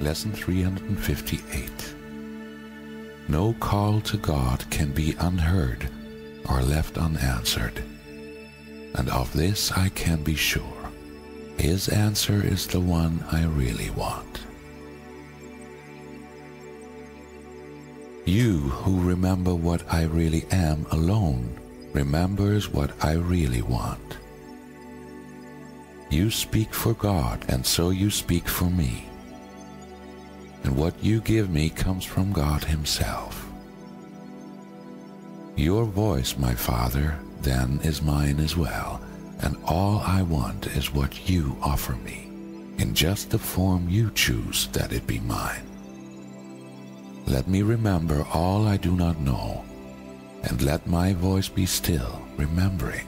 Lesson 358 No call to God can be unheard or left unanswered. And of this I can be sure. His answer is the one I really want. You who remember what I really am alone remembers what I really want. You speak for God, and so you speak for me. And what you give me comes from God Himself. Your voice, my Father, then is mine as well, and all I want is what you offer me, in just the form you choose that it be mine. Let me remember all I do not know, and let my voice be still, remembering.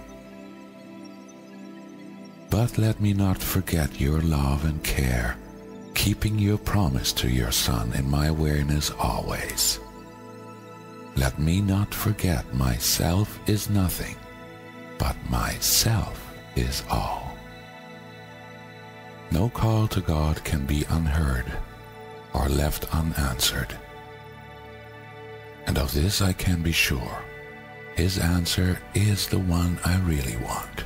But let me not forget your love and care, keeping your promise to your Son in my awareness always. Let me not forget myself is nothing, but myself is all. No call to God can be unheard or left unanswered. And of this I can be sure. His answer is the one I really want.